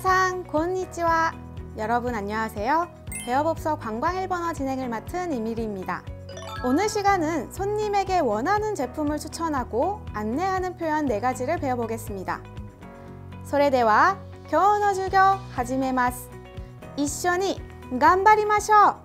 미나상 곤니치와 여러분 안녕하세요. 대업업소 관광 1번어 진행을 맡은 이미리입니다. 오늘 시간은 손님에게 원하는 제품을 추천하고 안내하는 표현 네가지를 배워보겠습니다. 소레대와 겨우너 즐겨 하지메마스 이쇼니 간바리마셔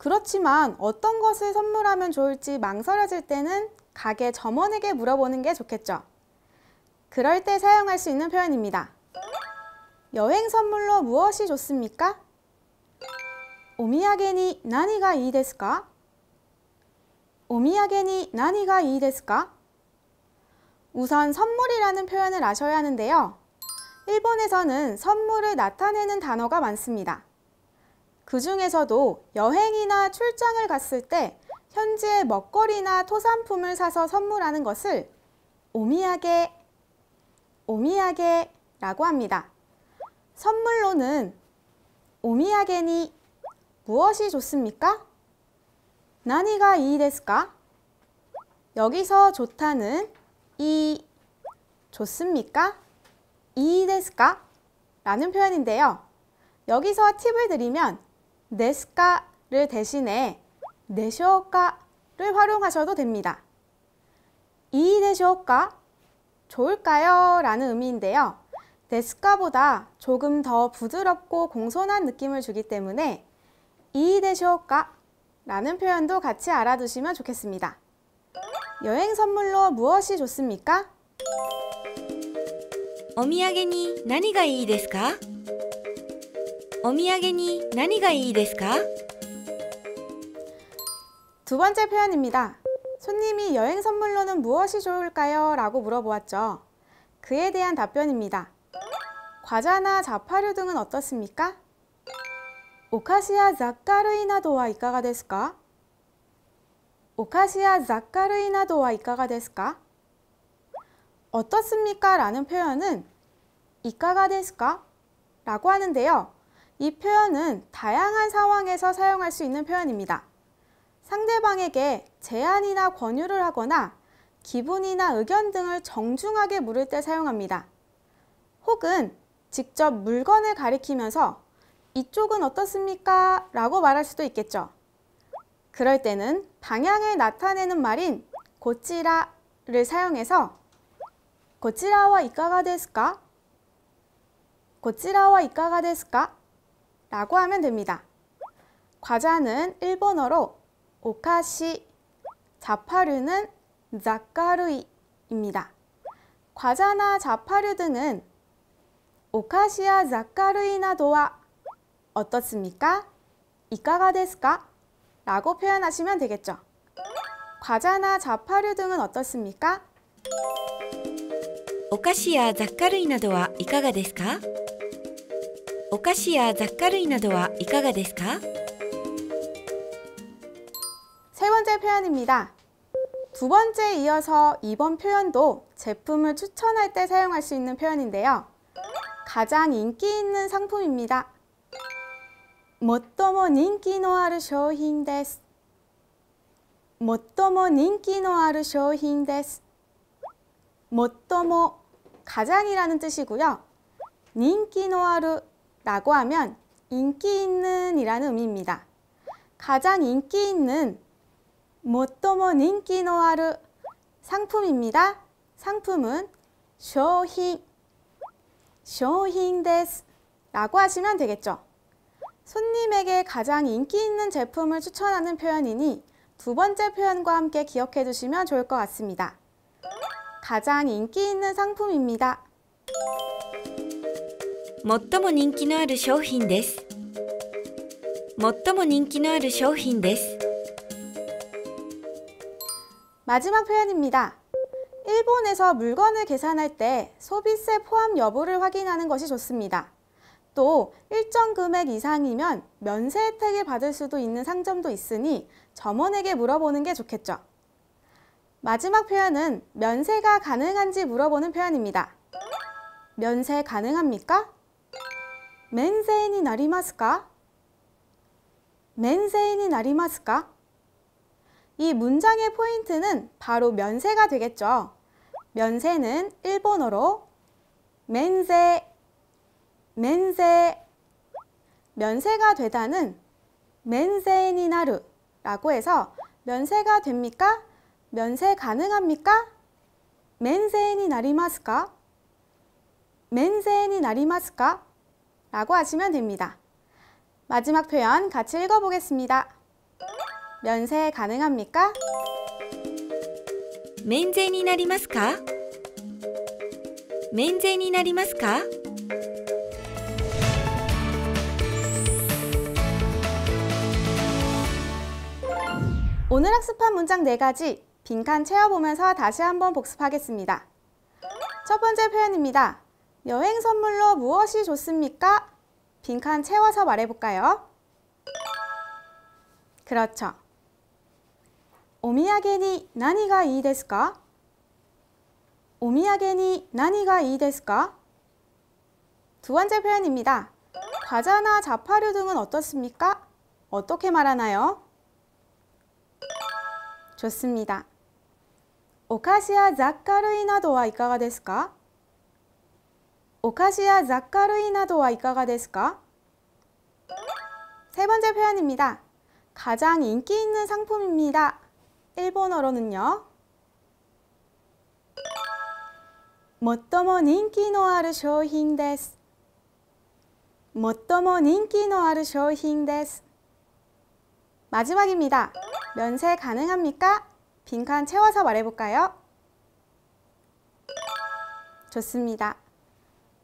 그렇지만 어떤 것을 선물하면 좋을지 망설여질 때는 가게 점원에게 물어보는 게 좋겠죠. 그럴 때 사용할 수 있는 표현입니다. 여행 선물로 무엇이 좋습니까? 오미야게니 나니가 이 데스까? 오미야게니 나니가 이 데스까? 우선 선물이라는 표현을 아셔야 하는데요. 일본에서는 선물을 나타내는 단어가 많습니다. 그 중에서도 여행이나 출장을 갔을 때 현지의 먹거리나 토산품을 사서 선물하는 것을 오미야게, 오미야게라고 합니다. 선물로는 오미야게니 무엇이 좋습니까? 나니가 이 데스까? 여기서 좋다는 이 좋습니까? 이 데스까? 라는 표현인데요. 여기서 팁을 드리면 데스까를 대신에 네쇼까를 활용하셔도 됩니다. 이 데쇼까? 좋을까요? 라는 의미인데요. 데스까보다 조금 더 부드럽고 공손한 느낌을 주기 때문에 이 데쇼까? 라는 표현도 같이 알아두시면 좋겠습니다. 여행 선물로 무엇이 좋습니까? お土産に何がいいですか お土産に何がいいですか 두 번째 표현입니다. 손님이 여행 선물로는 무엇이 좋을까요? 라고 물어보았죠. 그에 대한 답변입니다. 과자나 자파류 등은 어떻습니까? 오카시야 자카루이나도와 이까가 데스까? 오카시야 자카루이나도와 이까가 데스까? 어떻습니까? 라는 표현은 이까가 데스까? 라고 하는데요. 이 표현은 다양한 상황에서 사용할 수 있는 표현입니다. 상대방에게 제안이나 권유를 하거나 기분이나 의견 등을 정중하게 물을 때 사용합니다. 혹은 직접 물건을 가리키면서 이쪽은 어떻습니까? 라고 말할 수도 있겠죠. 그럴 때는 방향을 나타내는 말인 고치라를 사용해서 고치라와 이까가 데스까? 고치라와 이까가 데스까? 라고 하면 됩니다. 과자는 일본어로 오카시, 자파류는 자카루이입니다. 과자나 자파류 등은 오카시와 자카루이나도와 어떻습니까? 이까가 데스까? 라고 표현하시면 되겠죠. 과자나 자파류 등은 어떻습니까? 오카시와 자카루이나도와 이까가 데스까? お菓子や雑貨類などはいかがですか 세 번째 표현입니다. 두 번째 이어서 이번 표현도 제품을 추천할 때 사용할 수 있는 표현인데요. 가장 인기 있는 상품입니다. 最も人気のある商品です。最も人気のある商品です。最も 가장이라는 뜻이고요. 人気のある 라고 하면 인기 있는 이라는 의미입니다. 가장 인기 있는 もっとも 人気のある 상품입니다. 상품은 쇼히 쇼히 데스 라고 하시면 되겠죠. 손님에게 가장 인기 있는 제품을 추천하는 표현이니 두 번째 표현과 함께 기억해 두시면 좋을 것 같습니다. 가장 인기 있는 상품입니다. 最も人気のある商品です最も人気のある商品です 마지막 표현입니다. 일본에서 물건을 계산할 때 소비세 포함 여부를 확인하는 것이 좋습니다. 또 일정 금액 이상이면 면세 혜택을 받을 수도 있는 상점도 있으니 점원에게 물어보는 게 좋겠죠. 마지막 표현은 면세가 가능한지 물어보는 표현입니다. 면세 가능합니까? 면세인이 나리마스까? 면세인이 나리마스까? 이 문장의 포인트는 바로 면세가 되겠죠. 면세는 일본어로 면세, 면세, 면세가 되다는 면세니 나르 라고 해서 면세가 됩니까? 면세 가능합니까? 면세니 나리마스까? 면세니 나리마스까? 라고 하시면 됩니다. 마지막 표현 같이 읽어보겠습니다. 면세 가능합니까? 면제니 나리마스카? 면제니 나리마스카? 오늘 학습한 문장 4가지 빈칸 채워보면서 다시 한번 복습하겠습니다. 첫 번째 표현입니다. 여행 선물로 무엇이 좋습니까? 빈칸 채워서 말해볼까요? 그렇죠. お土産に何がいいですかお土産に何がいいですか두 번째 표현입니다. 과자나 자파류 등은 어떻습니까? 어떻게 말하나요? 좋습니다. お菓子や雑貨類などはいかがですか お菓子や雑貨類などはいかがですか세 번째 표현입니다. 가장 인기 있는 상품입니다. 일본어로는요. 最も人気のある商品です。最も人気のある商品です。 마지막입니다. 면세 가능합니까? 빈칸 채워서 말해볼까요? 좋습니다.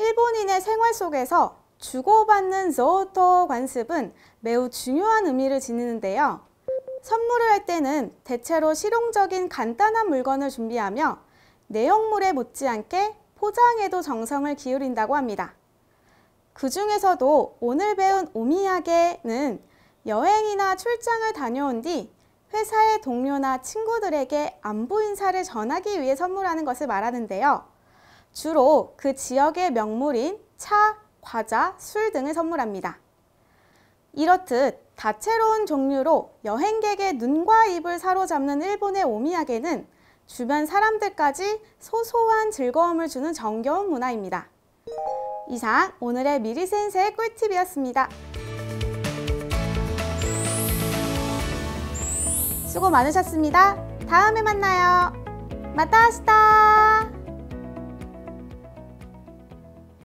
일본인의 생활 속에서 주고받는 zoto 관습은 매우 중요한 의미를 지니는데요. 선물을 할 때는 대체로 실용적인 간단한 물건을 준비하며 내용물에 못지않게 포장에도 정성을 기울인다고 합니다. 그 중에서도 오늘 배운 오미야게는 여행이나 출장을 다녀온 뒤 회사의 동료나 친구들에게 안부 인사를 전하기 위해 선물하는 것을 말하는데요. 주로 그 지역의 명물인 차, 과자, 술 등을 선물합니다. 이렇듯 다채로운 종류로 여행객의 눈과 입을 사로잡는 일본의 오미야게는 주변 사람들까지 소소한 즐거움을 주는 정겨운 문화입니다. 이상 오늘의 미리센세의 꿀팁이었습니다. 수고 많으셨습니다. 다음에 만나요. 마타시타!